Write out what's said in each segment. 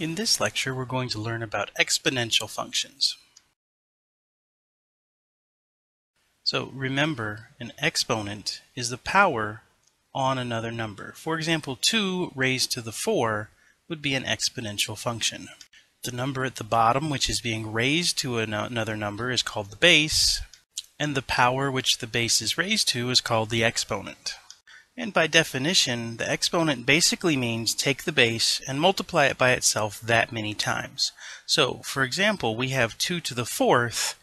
In this lecture, we're going to learn about exponential functions. So remember, an exponent is the power on another number. For example, 2 raised to the 4 would be an exponential function. The number at the bottom, which is being raised to another number, is called the base, and the power which the base is raised to is called the exponent. And by definition, the exponent basically means take the base and multiply it by itself that many times. So, for example, we have 2 to the fourth.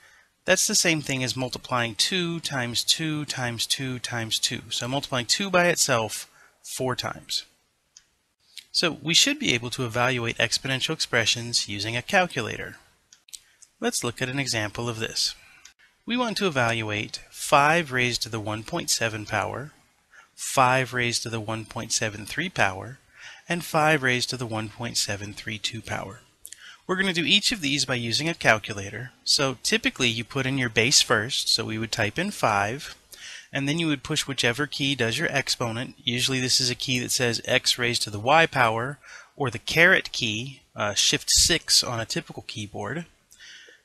That's the same thing as multiplying 2 times 2 times 2 times 2. So multiplying 2 by itself four times. So we should be able to evaluate exponential expressions using a calculator. Let's look at an example of this. We want to evaluate 5 raised to the 1.7 power 5 raised to the 1.73 power, and 5 raised to the 1.732 power. We're going to do each of these by using a calculator. So typically you put in your base first, so we would type in 5, and then you would push whichever key does your exponent. Usually this is a key that says x raised to the y power, or the caret key, uh, shift 6 on a typical keyboard.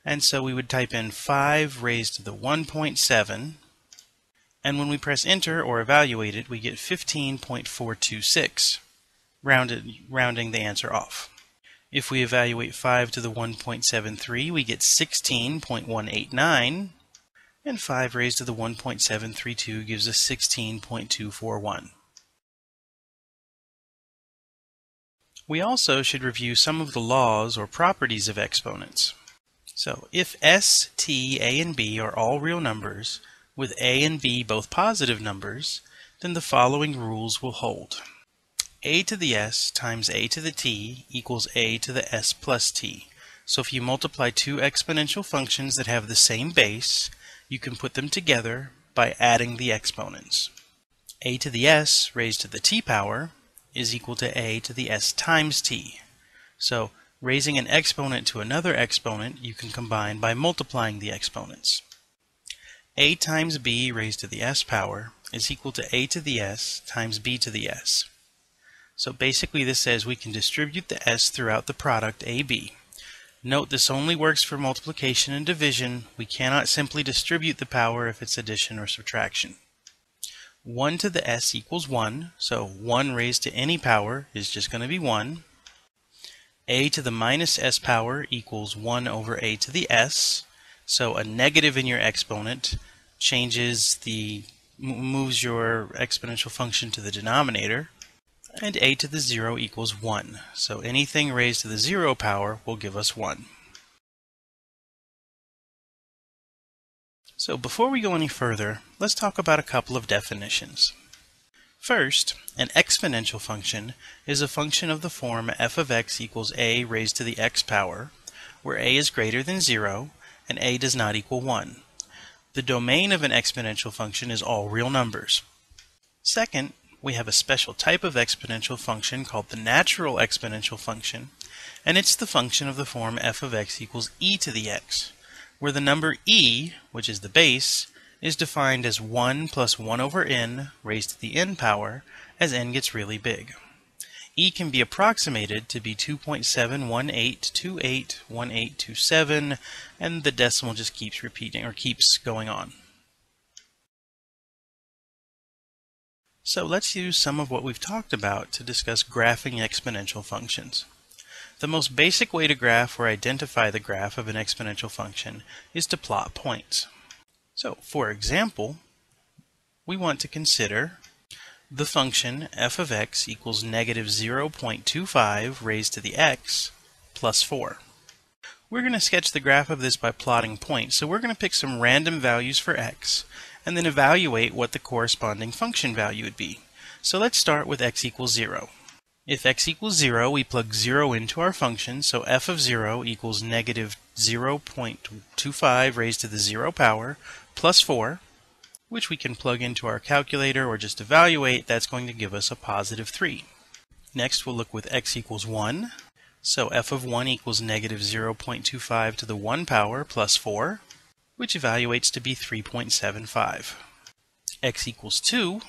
And so we would type in 5 raised to the 1.7, and when we press enter or evaluate it, we get 15.426, rounded, rounding the answer off. If we evaluate 5 to the 1.73, we get 16.189, and 5 raised to the 1.732 gives us 16.241. We also should review some of the laws or properties of exponents. So if s, t, a, and b are all real numbers, with a and b both positive numbers, then the following rules will hold. a to the s times a to the t equals a to the s plus t. So if you multiply two exponential functions that have the same base, you can put them together by adding the exponents. a to the s raised to the t power is equal to a to the s times t. So raising an exponent to another exponent, you can combine by multiplying the exponents a times b raised to the s power is equal to a to the s times b to the s. So basically this says we can distribute the s throughout the product ab. Note this only works for multiplication and division. We cannot simply distribute the power if it's addition or subtraction. 1 to the s equals 1, so 1 raised to any power is just going to be 1. a to the minus s power equals 1 over a to the s, so a negative in your exponent changes the moves your exponential function to the denominator and a to the 0 equals 1. So anything raised to the 0 power will give us 1. So before we go any further, let's talk about a couple of definitions. First, an exponential function is a function of the form f of x equals a raised to the x power, where a is greater than 0 and a does not equal 1. The domain of an exponential function is all real numbers. Second, we have a special type of exponential function called the natural exponential function, and it's the function of the form f of x equals e to the x, where the number e, which is the base, is defined as 1 plus 1 over n raised to the n power as n gets really big. E can be approximated to be 2.718281827, and the decimal just keeps repeating or keeps going on. So let's use some of what we've talked about to discuss graphing exponential functions. The most basic way to graph or identify the graph of an exponential function is to plot points. So, for example, we want to consider the function f of x equals negative 0.25 raised to the x plus 4. We're going to sketch the graph of this by plotting points, so we're going to pick some random values for x and then evaluate what the corresponding function value would be. So let's start with x equals 0. If x equals 0, we plug 0 into our function, so f of 0 equals negative 0.25 raised to the 0 power plus 4 which we can plug into our calculator or just evaluate, that's going to give us a positive 3. Next, we'll look with x equals 1. So f of 1 equals negative 0.25 to the 1 power plus 4, which evaluates to be 3.75. x equals 2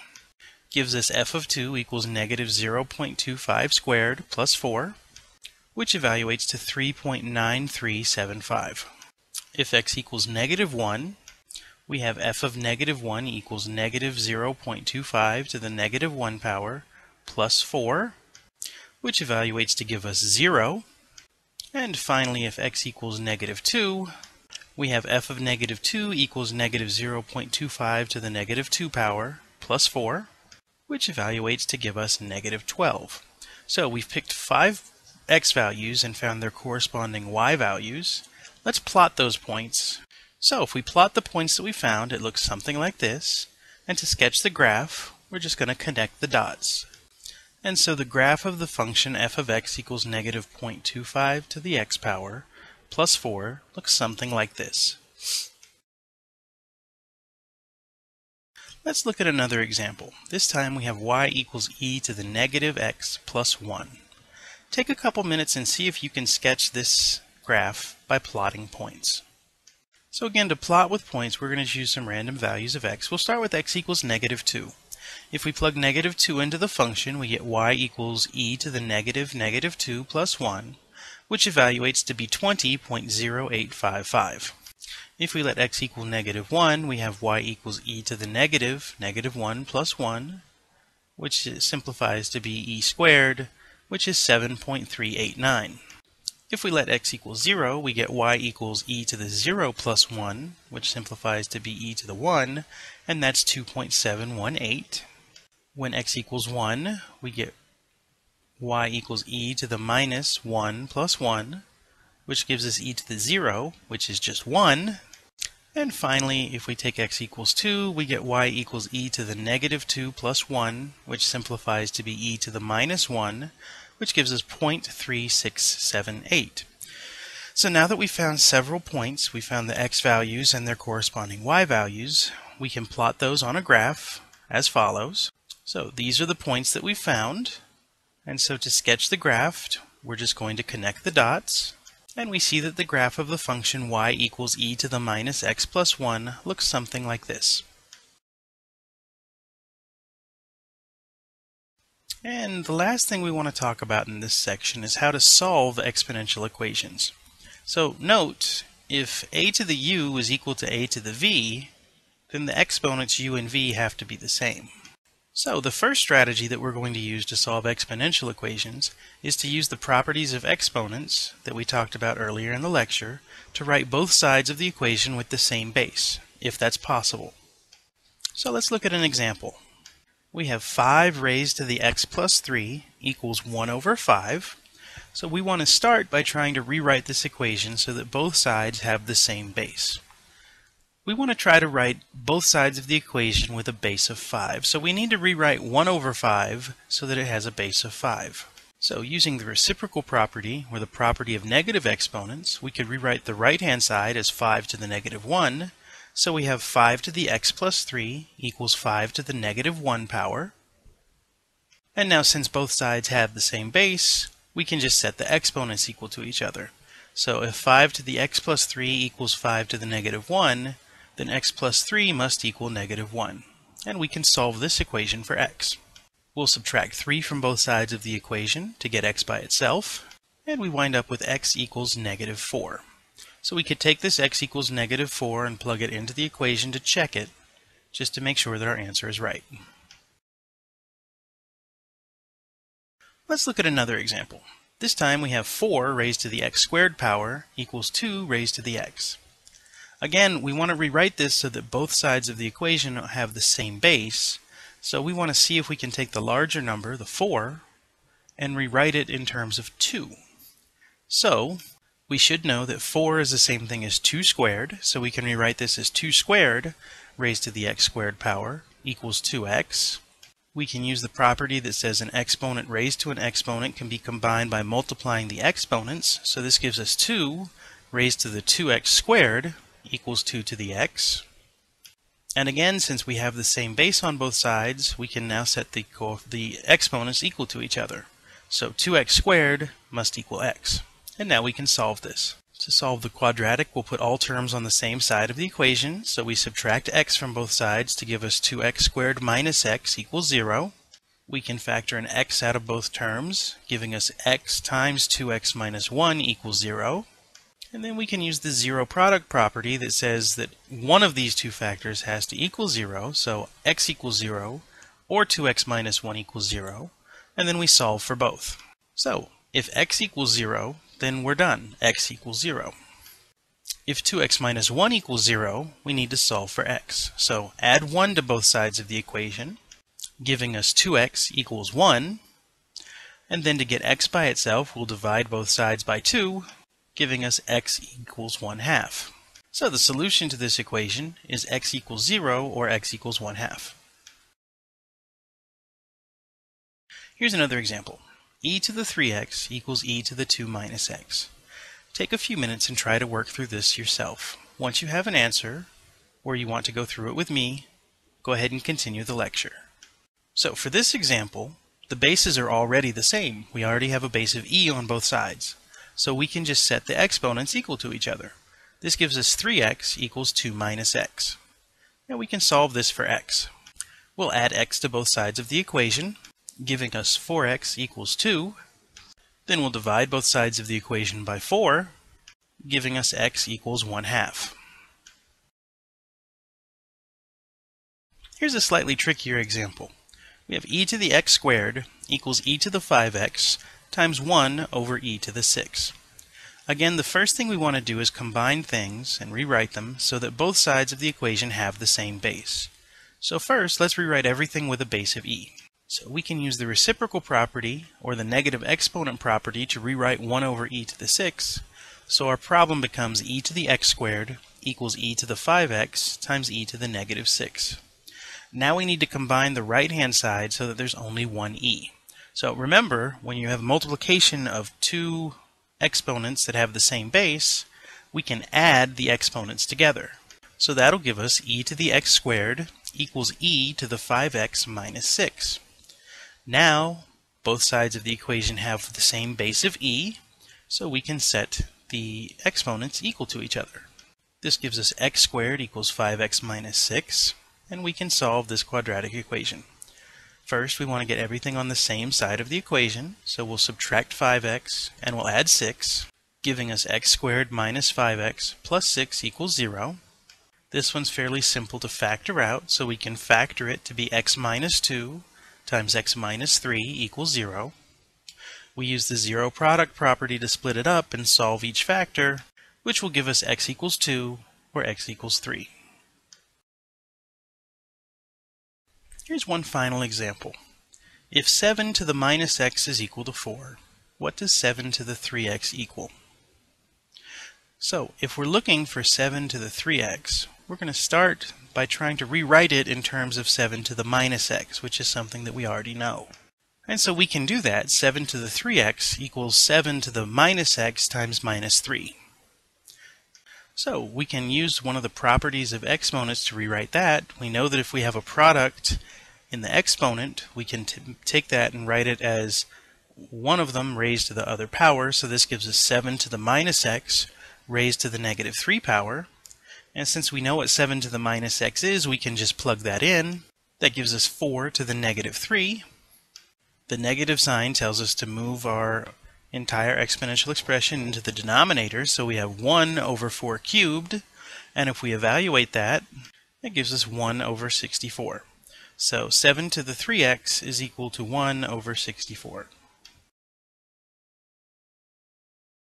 gives us f of 2 equals negative 0.25 squared plus 4, which evaluates to 3.9375. If x equals negative 1, we have f of negative 1 equals negative 0.25 to the negative 1 power plus 4, which evaluates to give us 0. And finally, if x equals negative 2, we have f of negative 2 equals negative 0.25 to the negative 2 power plus 4, which evaluates to give us negative 12. So we've picked five x values and found their corresponding y values. Let's plot those points so if we plot the points that we found, it looks something like this. And to sketch the graph, we're just going to connect the dots. And so the graph of the function f of x equals negative 0.25 to the x power plus 4 looks something like this. Let's look at another example. This time we have y equals e to the negative x plus 1. Take a couple minutes and see if you can sketch this graph by plotting points. So again, to plot with points, we're going to choose some random values of x. We'll start with x equals negative 2. If we plug negative 2 into the function, we get y equals e to the negative negative 2 plus 1, which evaluates to be 20.0855. If we let x equal negative 1, we have y equals e to the negative negative 1 plus 1, which simplifies to be e squared, which is 7.389. If we let x equal 0, we get y equals e to the 0 plus 1, which simplifies to be e to the 1, and that's 2.718. When x equals 1, we get y equals e to the minus 1 plus 1, which gives us e to the 0, which is just 1. And finally, if we take x equals 2, we get y equals e to the negative 2 plus 1, which simplifies to be e to the minus 1, which gives us 0.3678. So now that we've found several points, we found the x values and their corresponding y values, we can plot those on a graph as follows. So these are the points that we found. And so to sketch the graph, we're just going to connect the dots. And we see that the graph of the function y equals e to the minus x plus 1 looks something like this. And the last thing we want to talk about in this section is how to solve exponential equations. So note, if a to the u is equal to a to the v, then the exponents u and v have to be the same. So the first strategy that we're going to use to solve exponential equations is to use the properties of exponents that we talked about earlier in the lecture to write both sides of the equation with the same base, if that's possible. So let's look at an example we have 5 raised to the x plus 3 equals 1 over 5. So we want to start by trying to rewrite this equation so that both sides have the same base. We want to try to write both sides of the equation with a base of 5. So we need to rewrite 1 over 5 so that it has a base of 5. So using the reciprocal property, or the property of negative exponents, we could rewrite the right-hand side as 5 to the negative 1, so we have 5 to the x plus 3 equals 5 to the negative 1 power. And now since both sides have the same base, we can just set the exponents equal to each other. So if 5 to the x plus 3 equals 5 to the negative 1, then x plus 3 must equal negative 1. And we can solve this equation for x. We'll subtract 3 from both sides of the equation to get x by itself, and we wind up with x equals negative 4. So we could take this x equals negative 4 and plug it into the equation to check it, just to make sure that our answer is right. Let's look at another example. This time we have 4 raised to the x squared power equals 2 raised to the x. Again, we want to rewrite this so that both sides of the equation have the same base. So we want to see if we can take the larger number, the 4, and rewrite it in terms of 2. So we should know that 4 is the same thing as 2 squared, so we can rewrite this as 2 squared raised to the x squared power equals 2x. We can use the property that says an exponent raised to an exponent can be combined by multiplying the exponents, so this gives us 2 raised to the 2x squared equals 2 to the x. And again, since we have the same base on both sides, we can now set the, the exponents equal to each other. So 2x squared must equal x. And now we can solve this. To solve the quadratic, we'll put all terms on the same side of the equation, so we subtract x from both sides to give us 2x squared minus x equals 0. We can factor an x out of both terms, giving us x times 2x minus 1 equals 0. And then we can use the zero product property that says that one of these two factors has to equal 0, so x equals 0, or 2x minus 1 equals 0, and then we solve for both. So, if x equals 0, then we're done. x equals 0. If 2x minus 1 equals 0, we need to solve for x. So add 1 to both sides of the equation, giving us 2x equals 1. And then to get x by itself, we'll divide both sides by 2, giving us x equals 1 half. So the solution to this equation is x equals 0 or x equals 1 half. Here's another example. E to the 3x equals e to the 2 minus x. Take a few minutes and try to work through this yourself. Once you have an answer, or you want to go through it with me, go ahead and continue the lecture. So for this example, the bases are already the same. We already have a base of e on both sides. So we can just set the exponents equal to each other. This gives us 3x equals 2 minus x. Now we can solve this for x. We'll add x to both sides of the equation, giving us 4x equals 2. Then we'll divide both sides of the equation by 4, giving us x equals 1 half. Here's a slightly trickier example. We have e to the x squared equals e to the 5x times 1 over e to the 6. Again, the first thing we want to do is combine things and rewrite them so that both sides of the equation have the same base. So first, let's rewrite everything with a base of e. So we can use the reciprocal property or the negative exponent property to rewrite 1 over e to the 6. So our problem becomes e to the x squared equals e to the 5x times e to the negative 6. Now we need to combine the right-hand side so that there's only one e. So remember, when you have multiplication of two exponents that have the same base, we can add the exponents together. So that'll give us e to the x squared equals e to the 5x minus 6. Now, both sides of the equation have the same base of e, so we can set the exponents equal to each other. This gives us x squared equals 5x minus 6 and we can solve this quadratic equation. First, we want to get everything on the same side of the equation, so we'll subtract 5x and we'll add 6, giving us x squared minus 5x plus 6 equals 0. This one's fairly simple to factor out, so we can factor it to be x minus 2 times x minus 3 equals 0. We use the zero product property to split it up and solve each factor, which will give us x equals 2 or x equals 3. Here's one final example. If 7 to the minus x is equal to 4, what does 7 to the 3x equal? So, if we're looking for 7 to the 3x, we're going to start by trying to rewrite it in terms of 7 to the minus x, which is something that we already know. And so we can do that. 7 to the 3x equals 7 to the minus x times minus 3. So we can use one of the properties of exponents to rewrite that. We know that if we have a product in the exponent, we can take that and write it as one of them raised to the other power. So this gives us 7 to the minus x raised to the negative 3 power. And since we know what 7 to the minus x is, we can just plug that in. That gives us 4 to the negative 3. The negative sign tells us to move our entire exponential expression into the denominator, so we have 1 over 4 cubed, and if we evaluate that, that gives us 1 over 64. So 7 to the 3x is equal to 1 over 64.